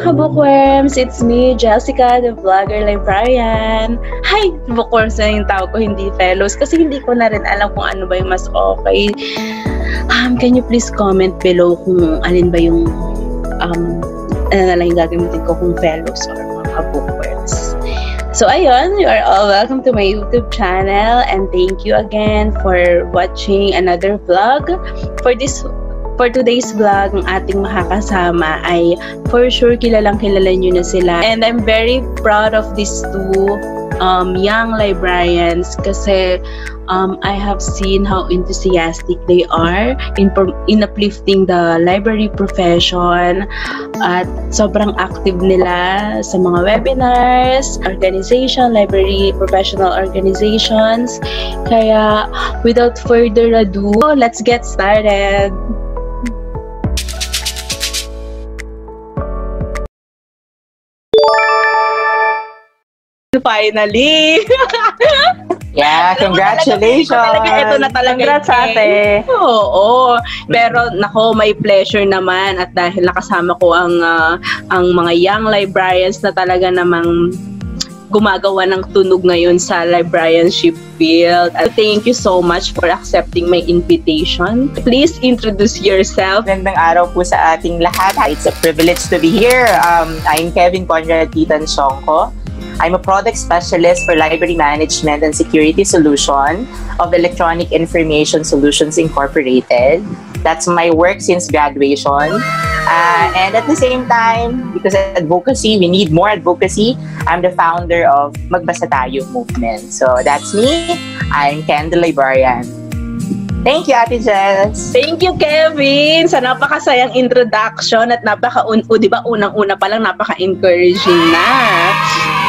mga bookworms! It's me, Jessica, the vlogger librarian. Hi! Bookworms na yung tawag ko, hindi fellows. Kasi hindi ko na rin alam kung ano ba yung mas okay. Um, can you please comment below kung alin ba yung um, ano na lang yung gagamitin ko kung fellows or mga bookworms. So ayun, you are all welcome to my YouTube channel and thank you again for watching another vlog. For this for today's vlog, ang ating makakasama ay for sure kilalang kilala nyo na sila. And I'm very proud of these two um, young librarians kasi um, I have seen how enthusiastic they are in, in uplifting the library profession at sobrang active nila sa mga webinars, organization, library professional organizations. Kaya without further ado, let's get started! Finally! Yeah, congratulations! Ito talaga, ito na talaga. Congrats, ate. Oo, Pero, nako, may pleasure naman at dahil nakasama ko ang uh, ang mga young librarians na talaga namang gumagawa ng tunog ngayon sa librarianship field. Thank you so much for accepting my invitation. Please introduce yourself. Magandang araw po sa ating lahat. It's a privilege to be here. Um, I'm Kevin Conrad Titan Songko. I'm a product specialist for library management and security solution of Electronic Information Solutions Incorporated. That's my work since graduation. Uh, and at the same time, because advocacy, we need more advocacy, I'm the founder of Magbasa Tayo movement. So that's me. I'm Ken the Librarian. Thank you, Ate Jess. Thank you, Kevin, sa napakasayang introduction at napaka, o, di ba, unang-una pa lang napaka-encouraging na.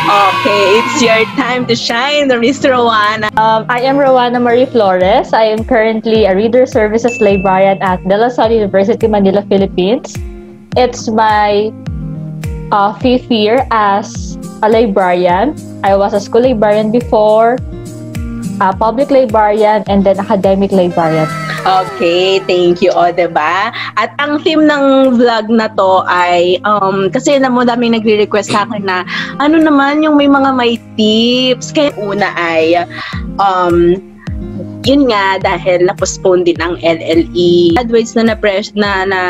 Okay, it's your time to shine, Miss Rowana. Um, I am Rowana Marie Flores. I am currently a Reader Services Librarian at De La Salle University, Manila, Philippines. It's my uh, fifth year as a librarian. I was a school librarian before, a public librarian, and then academic librarian. Okay, thank you. O, diba? At ang theme ng vlog na to ay, um, kasi na mo daming nagre-request sa akin na, ano naman yung may mga may tips. Kaya una ay, um, yun nga dahil na-postpone din ang LLE. Advice na na-press na na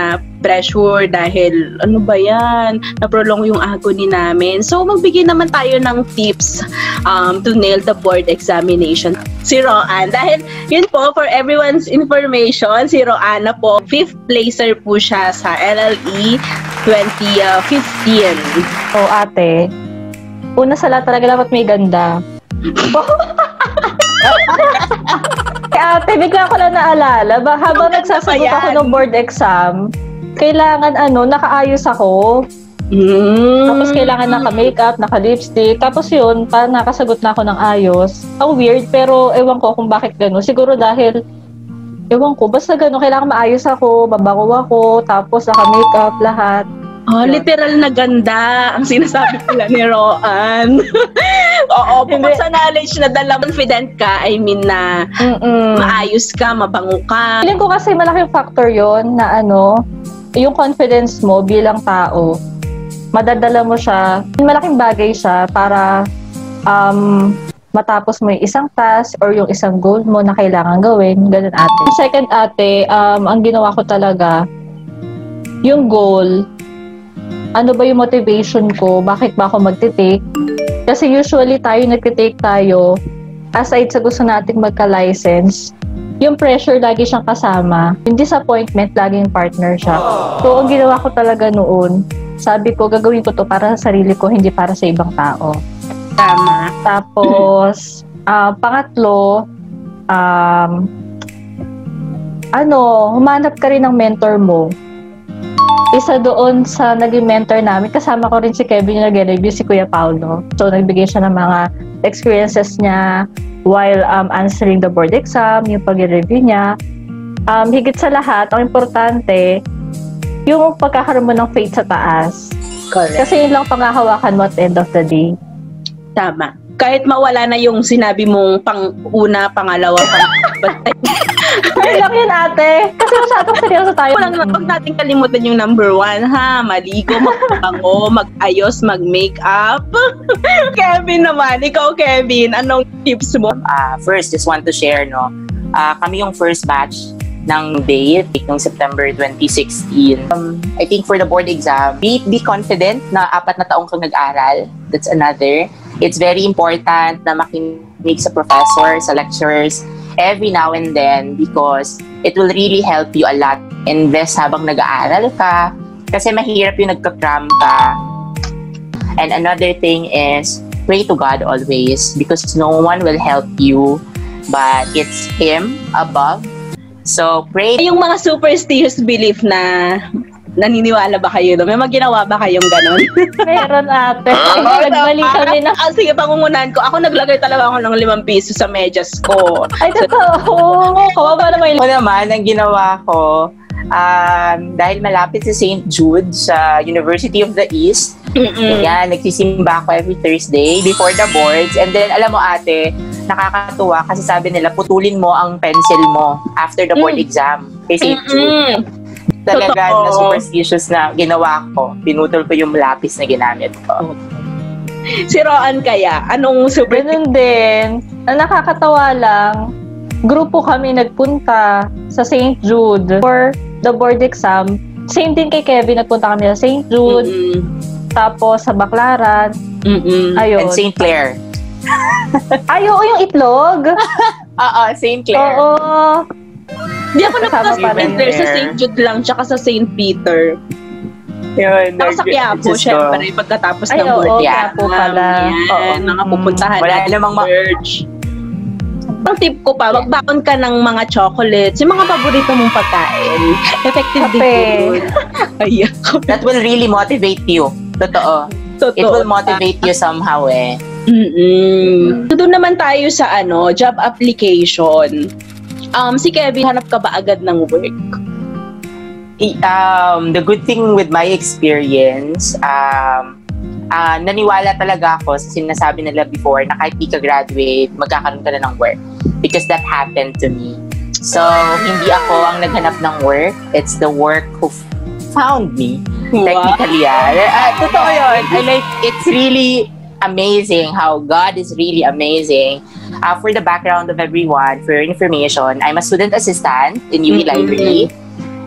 pressure dahil ano ba yan, na-prolong yung agony namin. So magbigay naman tayo ng tips um, to nail the board examination. Si Roan, dahil yun po for everyone's information, si Roan na po, fifth placer po siya sa LLE 2015. Oh ate, una sa lahat talaga dapat may ganda. ate, bigla ko lang naalala, ba, habang nagsasagot ako ng board exam, kailangan ano, nakaayos ako. Mm. Tapos kailangan naka-makeup, naka-lipstick. Tapos yun, pa nakasagot na ako ng ayos. Ang weird, pero ewan ko kung bakit gano'n. Siguro dahil, ewan ko, basta gano'n, kailangan maayos ako, babango ako, tapos naka-makeup, lahat. Oh, literal na ganda ang sinasabi pala ni Roan. Oo, bukod sa knowledge na dala confident ka, I mean na Mm-mm. maayos ka, mabango ka. Feeling ko kasi malaking factor yon na ano, yung confidence mo bilang tao, madadala mo siya, malaking bagay siya para um, matapos mo yung isang task or yung isang goal mo na kailangan gawin, ganun ate. Second ate, um, ang ginawa ko talaga, yung goal, ano ba yung motivation ko, bakit ba ako magtitake, kasi usually tayo nagtitake tayo, aside sa gusto nating magka-license, yung pressure lagi siyang kasama. Yung disappointment, laging partner siya. So, ang ginawa ko talaga noon, sabi ko, gagawin ko to para sa sarili ko, hindi para sa ibang tao. Tama. Tapos, ah, pangatlo, um, ano, humanap ka rin ng mentor mo. Isa doon sa naging mentor namin, kasama ko rin si Kevin yung nag-review, si Kuya Paulo. So, nagbigay siya ng mga experiences niya while um, answering the board exam, yung pag-review niya. Um, higit sa lahat, ang importante, yung pagkakaroon mo ng faith sa taas. Correct. Kasi yun lang pangahawakan mo at the end of the day. Tama. Kahit mawala na yung sinabi mong pang una, pangalawa, pang Ay lang yun ate. Kasi masyadong seryoso tayo. Walang huwag natin kalimutan yung number one, ha? Maligo, magpango, mag-ayos, mag-makeup. Kevin naman, ikaw Kevin, anong tips mo? Uh, first, just want to share, no? Uh, kami yung first batch ng date ng September 2016. Um, I think for the board exam, be, be confident na apat na taong kang nag-aral. That's another. It's very important na makinig sa professor, sa lecturers, every now and then because it will really help you a lot. Invest habang nag-aaral ka kasi mahirap yung nagka-cram ka. And another thing is, pray to God always because no one will help you but it's Him above So, pray. Yung mga superstitious belief na naniniwala ba kayo doon? May mga ginawa ba kayong ganon? Meron ate. Ay, nagmali kami na. Ah, sige, pangungunan ko. Ako naglagay talaga ako ng limang piso sa medyas ko. Ay, totoo. Kawawa naman. Ako naman, ang ginawa ko, um, dahil malapit si St. Jude sa University of the East, Mm-mm. yan, nagsisimba ako every Thursday before the boards. And then, alam mo ate, nakakatuwa kasi sabi nila, putulin mo ang pencil mo after the board mm. exam kay St. Talaga Totoo. na superstitious na ginawa ko. Pinutol ko yung lapis na ginamit ko. Si Roan kaya, anong super... Ganun din. Ang nakakatawa lang, grupo kami nagpunta sa St. Jude for the board exam. Same din kay Kevin, nagpunta kami sa St. Jude. Mm-mm. Tapos sa Baclaran. Mm-mm. Ayun. And St. Clair. Ay, oo, yung itlog. Oo, St. Clair. Oo. Hindi ako nakasama sa St. Clair, sa St. Jude lang, tsaka sa St. Peter. Yun. Ako sa Quiapo, syempre, pagkatapos Ay, ng oo, birthday. Quiapo pala. Yan, mga pupuntahan Wala namang ma- church. Ang tip ko pa, magbaon ka ng mga chocolates, yung mga paborito mong pagkain. Effective din yun. Ayan. That will really motivate you. Totoo. Totoo. It will motivate you somehow eh. Mm-mm. So, doon naman tayo sa ano, job application. Um, si Kevin, hanap ka ba agad ng work? Um, the good thing with my experience, um, uh, naniwala talaga ako sa sinasabi nila before na kahit di ka graduate, magkakaroon ka na ng work. Because that happened to me. So, hindi ako ang naghanap ng work. It's the work who found me. Wow. Technically, ah. Uh, totoo yun. I like, it's really amazing how God is really amazing. Uh, for the background of everyone, for information, I'm a student assistant in UE mm-hmm. Library.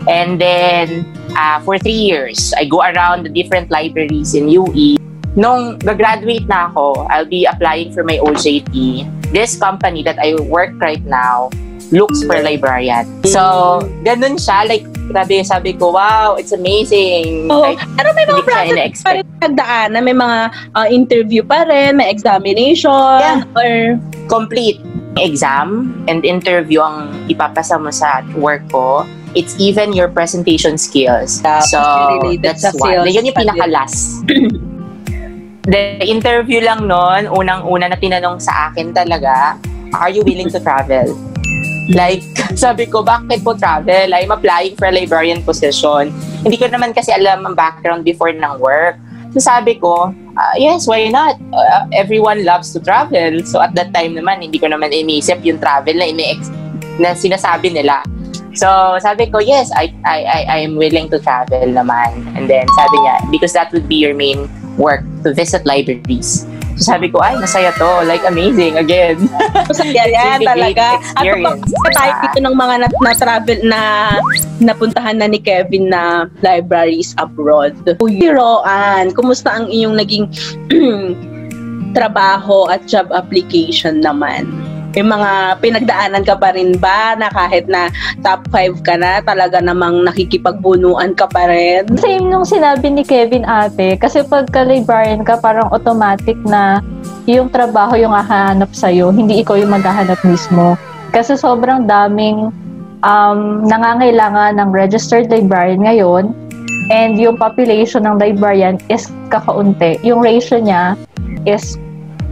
And then, uh, for three years, I go around the different libraries in UE. Nung gagraduate na ako, I'll be applying for my OJT. This company that I work right now looks for librarian. So, ganun siya. Like, grabe, sabi ko, wow, it's amazing. Oh, like, pero may mga process pa rin nagdaan na may mga uh, interview pa rin, may examination, yeah. or... Complete exam and interview ang ipapasa mo sa work ko. It's even your presentation skills. So, that's one. Yun yung pinaka-last. The interview lang noon, unang-una na tinanong sa akin talaga, are you willing to travel? Like, sabi ko, bakit po travel? I'm applying for a librarian position. Hindi ko naman kasi alam ang background before ng work. So sabi ko, uh, yes, why not? Uh, everyone loves to travel. So at that time naman, hindi ko naman iniisip yung travel na, ini na sinasabi nila. So sabi ko, yes, I, I, I, I am willing to travel naman. And then sabi niya, because that would be your main work, to visit libraries. So sabi ko, ay, masaya to. Like, amazing. Again. Masaya yan talaga. At kapag tayo dito ng mga na, na travel na napuntahan na ni Kevin na libraries abroad. Uy, Roan, kumusta ang iyong naging trabaho at job application naman? May mga pinagdaanan ka pa rin ba na kahit na top 5 ka na, talaga namang nakikipagbunuan ka pa rin? Same nung sinabi ni Kevin ate, kasi pagka librarian ka, parang automatic na yung trabaho yung hahanap sa'yo, hindi ikaw yung maghahanap mismo. Kasi sobrang daming um, nangangailangan ng registered librarian ngayon and yung population ng librarian is kakaunti. Yung ratio niya is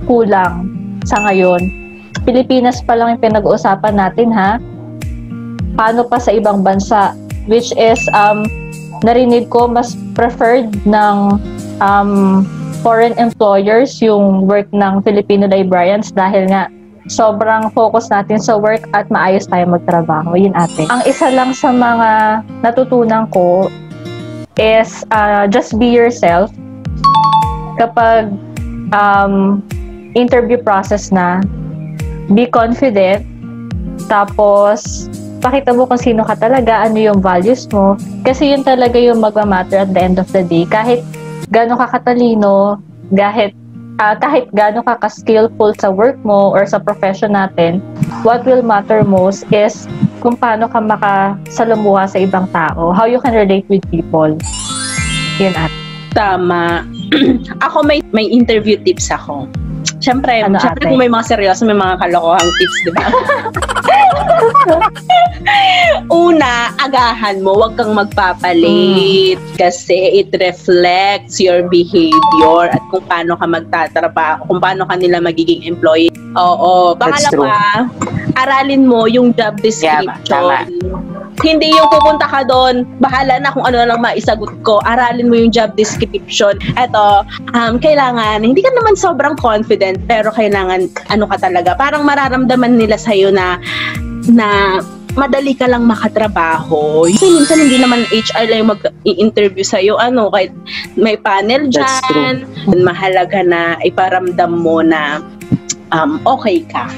kulang sa ngayon. Pilipinas pa lang yung pinag-uusapan natin ha. Paano pa sa ibang bansa? Which is, um, narinig ko mas preferred ng um, foreign employers yung work ng Filipino librarians dahil nga sobrang focus natin sa work at maayos tayo magtrabaho. Yun ate. Ang isa lang sa mga natutunan ko is uh, just be yourself. Kapag um, interview process na, be confident, tapos pakita mo kung sino ka talaga, ano yung values mo. Kasi yun talaga yung magmamatter at the end of the day. Kahit gano'n ka katalino, kahit uh, kahit gaano ka ka-skillful sa work mo or sa profession natin, what will matter most is kung paano ka makasalamuha sa ibang tao, how you can relate with people. Yun at. Tama. ako may may interview tips ako. Siyempre, Ano, siyempre kung may mga seryoso, may mga kalokohang tips, di ba? Una, agahan mo, huwag kang magpapalit kasi it reflects your behavior at kung paano ka magtatrabaho, kung paano ka nila magiging employee. Oo. That's Pangalawa, aralin mo yung job description. tama. Hindi yung pupunta ka doon, bahala na kung ano na lang maisagot ko. Aralin mo yung job description. Eto, um, kailangan, hindi ka naman sobrang confident, pero kailangan, ano ka talaga, parang mararamdaman nila sa'yo na, na madali ka lang makatrabaho. Kasi minsan hindi naman HR lang yung mag-i-interview sa'yo. Ano, kahit may panel That's dyan. Mahalaga na iparamdam mo na um, okay ka.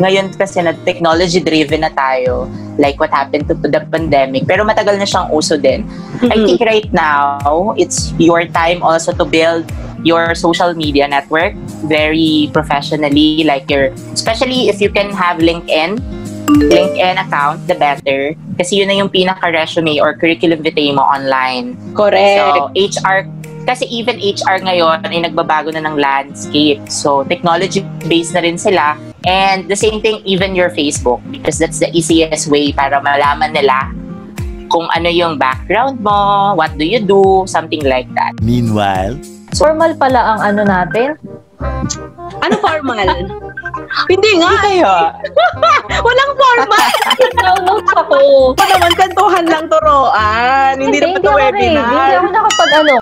Ngayon kasi na technology driven na tayo, like what happened to, to the pandemic, pero matagal na siyang uso din. I Mm-mm. think right now, it's your time also to build your social media network very professionally, like your, especially if you can have LinkedIn, LinkedIn account, the better. Kasi yun na yung pinaka-resume or curriculum vitae mo online. Correct. So, HR, kasi even HR ngayon ay nagbabago na ng landscape. So, technology-based na rin sila. And the same thing, even your Facebook, because that's the easiest way para malaman nila kung ano yung background mo, what do you do, something like that. Meanwhile, Formal pala ang ano natin. ano formal? hindi nga. Kayo, Walang formal. No, notes ako. Ito naman, kantuhan lang turoan. Hindi naman ito ready. Hindi webinar. ako nakapag ano.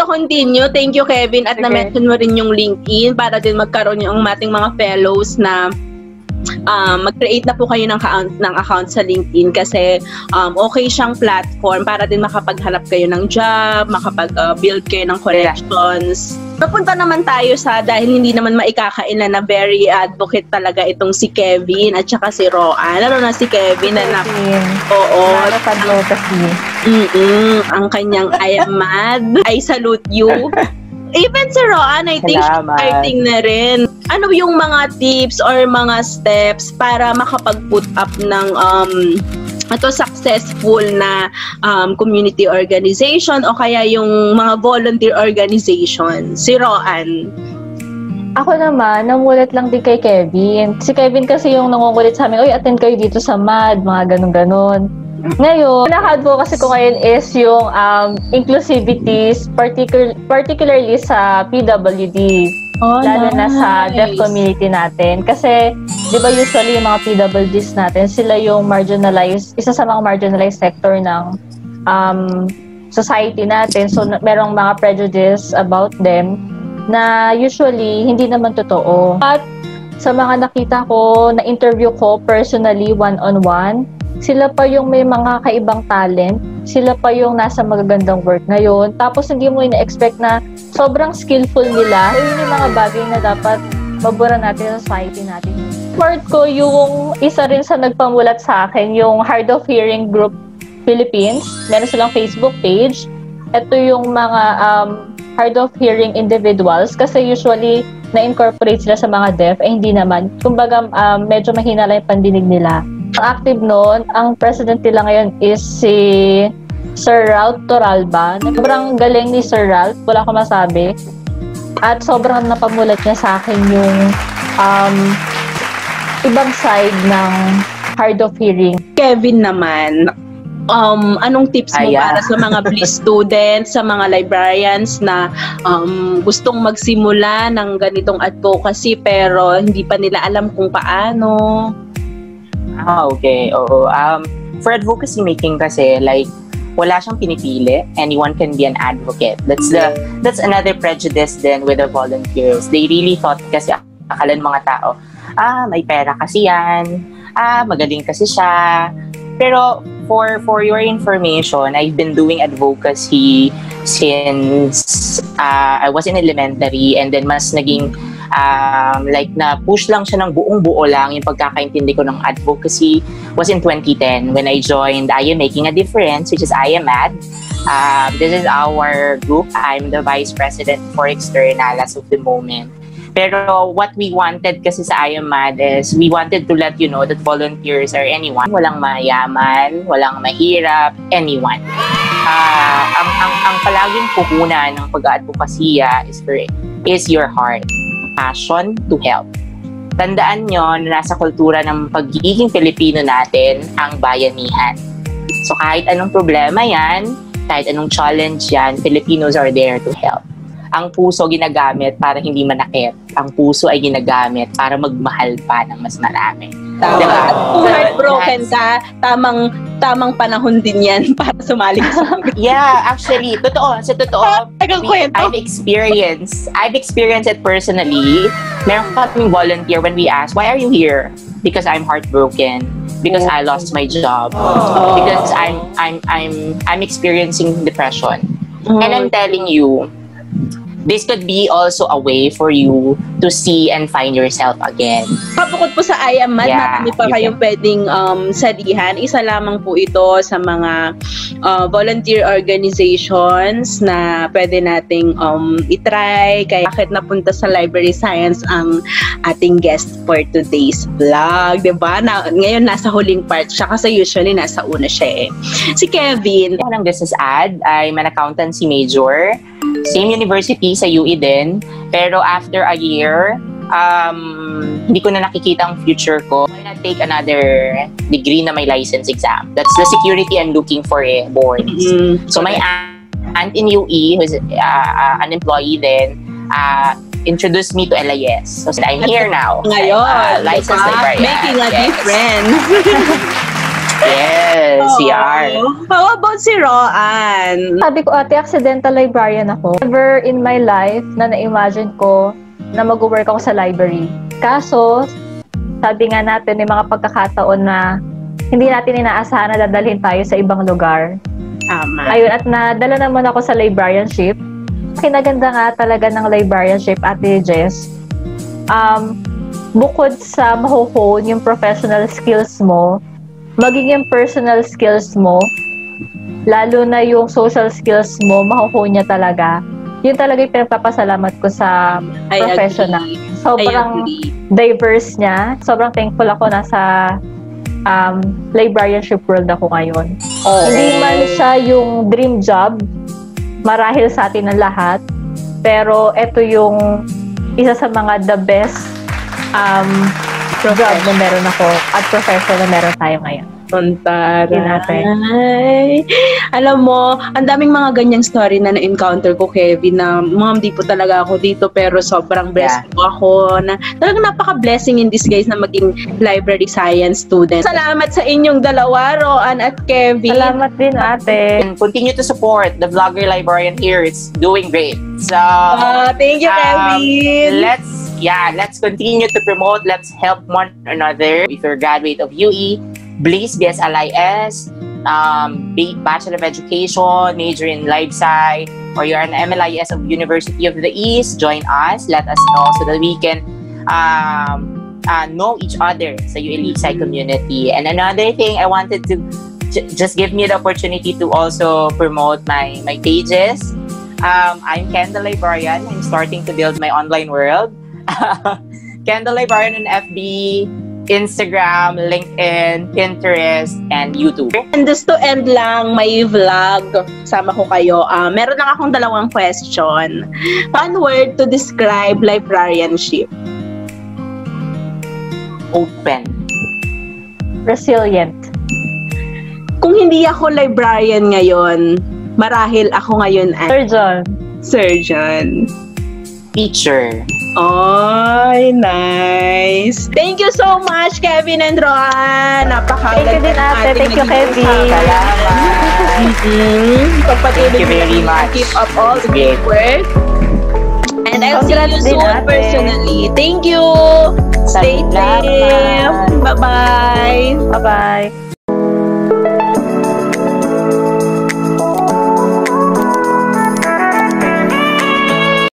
To continue, thank you Kevin at Sige. na-mention mo rin yung LinkedIn para din magkaroon yung ating mga fellows na um, mag-create na po kayo ng, account, ng account sa LinkedIn kasi um, okay siyang platform para din makapaghanap kayo ng job, makapag-build kayo ng connections. Papunta naman tayo sa dahil hindi naman maikakailan na very advocate talaga itong si Kevin at saka si Roan. Ano na si Kevin na na, oo, Lalo advocacy. Mm-mm, ang kanyang I am mad. I salute you. Even si Roan, I think she's Salamat. starting na rin. Ano yung mga tips or mga steps para makapag-put up ng um, ito successful na um, community organization o kaya yung mga volunteer organization? Si Roan. Ako naman, namulat lang din kay Kevin. Si Kevin kasi yung nangungulit sa amin, Uy, attend kayo dito sa MAD, mga ganun-ganun. Ngayon, pinaka-advocacy ko ngayon is yung um, inclusivities, particular, particularly sa PWD. Oh, lalo na sa deaf community natin. Kasi, di ba usually yung mga PWDs natin, sila yung marginalized, isa sa mga marginalized sector ng um, society natin. So, merong mga prejudice about them na usually hindi naman totoo. At sa mga nakita ko, na interview ko personally one-on-one, sila pa yung may mga kaibang talent, sila pa yung nasa magagandang work ngayon. Tapos hindi mo ina-expect na sobrang skillful nila. So, yun yung mga bagay na dapat mabura natin sa society natin. Part ko yung isa rin sa nagpamulat sa akin, yung Hard of Hearing Group Philippines. Meron silang Facebook page. Ito yung mga um, hard of hearing individuals kasi usually na-incorporate sila sa mga deaf eh hindi naman. Kumbaga um, medyo mahina lang yung pandinig nila. Ang active noon, ang president nila ngayon is si Sir Ralph Toralba. Sobrang galing ni Sir Ralph, wala ko masabi. At sobrang napamulat niya sa akin yung um, ibang side ng hard of hearing. Kevin naman, um, anong tips mo Aya. para sa mga bliss students, sa mga librarians na um, gustong magsimula ng ganitong advocacy pero hindi pa nila alam kung paano? Ah, okay. Oo. Um, for advocacy making kasi, like, wala siyang pinipili. Anyone can be an advocate. That's the that's another prejudice then with the volunteers. They really thought kasi akala ng mga tao, ah, may pera kasi yan, ah, magaling kasi siya. Pero for for your information, I've been doing advocacy since uh, I was in elementary and then mas naging um, like na push lang siya ng buong buo lang yung pagkakaintindi ko ng advocacy was in 2010 when I joined I Am Making a Difference which is I Am Mad. Um, this is our group. I'm the vice president for external as of the moment. Pero what we wanted kasi sa I Am Mad is we wanted to let you know that volunteers are anyone. Walang mayaman, walang mahirap, anyone. Uh, ang, ang, ang palaging puhunan ng pag-aadvokasya is, for, is your heart. Passion to help. Tandaan nyo na nasa kultura ng pagiging Pilipino natin ang bayanihan. So kahit anong problema yan, kahit anong challenge yan, Filipinos are there to help ang puso ginagamit para hindi manakit. Ang puso ay ginagamit para magmahal pa ng mas marami. Tama. Diba? Kung heartbroken ka, tamang tamang panahon din yan para sumali sa Yeah, actually, totoo. Sa totoo, we, I've experienced, I've experienced it personally. Meron kaming volunteer when we ask, why are you here? Because I'm heartbroken. Because I lost my job. Oh. Because I'm I'm I'm I'm experiencing depression. Oh. And I'm telling you, this could be also a way for you to see and find yourself again. Kapukod po sa I Am Mad, yeah, marami pa kayong can. pwedeng um, salihan. Isa lamang po ito sa mga uh, volunteer organizations na pwede nating um, itry. Kaya bakit napunta sa Library Science ang ating guest for today's vlog. ba diba? Na, ngayon nasa huling part siya kasi usually nasa una siya eh. Si Kevin. Ang business ad, I'm an accountancy major Same university sa UE din. Pero after a year, um, hindi ko na nakikita ang future ko. Why not take another degree na may license exam? That's the security I'm looking for eh, boards. Mm-hmm. So my aunt in UE, who's uh, uh, an employee then, uh, introduced me to LIS. So I'm here now. Ngayon, uh, licensed librarian. Making a yes. difference. Yes, oh. CR. How about si Roan? Sabi ko, ate, accidental librarian ako. Never in my life na na-imagine ko na mag-work ako sa library. Kaso, sabi nga natin, may mga pagkakataon na hindi natin inaasahan na dadalhin tayo sa ibang lugar. Tama. Ayun, at nadala naman ako sa librarianship. Kinaganda nga talaga ng librarianship, Ate Jess. Um, bukod sa mahuhone yung professional skills mo, magiging personal skills mo, lalo na yung social skills mo, mahuhune niya talaga. Yun talaga yung pinagpapasalamat ko sa I professional. Agree. Sobrang diverse niya. Sobrang thankful ako na sa um, librarianship world ako ngayon. Oh. Hindi man siya yung dream job, marahil sa atin ng lahat, pero ito yung isa sa mga the best um, job na meron ako at profession na meron tayo ngayon. Tontaray. Alam mo, ang daming mga ganyang story na na-encounter ko, Kevin, na mom, di po talaga ako dito, pero sobrang blessed yeah. po ako. Na, talagang napaka-blessing in disguise na maging library science student. Salamat sa inyong dalawa, Roan at Kevin. Salamat din, ate. And continue to support the vlogger librarian here. It's doing great. So, uh, thank you, um, Kevin. Let's yeah, let's continue to promote. Let's help one another. If you're a graduate of UE, Blaze BSLIS, um, Bachelor of Education, major in Life Sci, or you're an MLIS of University of the East, join us. Let us know so that we can um, uh, know each other sa ULE Sci community. And another thing I wanted to just give me the opportunity to also promote my my pages. Um, I'm Kendall Librarian. I'm starting to build my online world. Kendall Librarian on FB, Instagram, LinkedIn, Pinterest, and YouTube. And just to end lang, may vlog. Sama ko kayo. Uh, meron lang akong dalawang question. One word to describe librarianship. Open. Resilient. Kung hindi ako librarian ngayon, marahil ako ngayon ay... Surgeon. Surgeon. Teacher. Ay, nice. Thank you so much, Kevin and Roan. Napakaganda. Thank you din, ate. Thank you, Kevin. Salamat. Mm-hmm. Pagpatuloy Thank you very much. Keep up all the great work. And And I'll see Congrats you din, soon ate. personally. Thank you. Stay Salamat. safe. Bye-bye. Bye-bye.